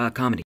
uh, comedy.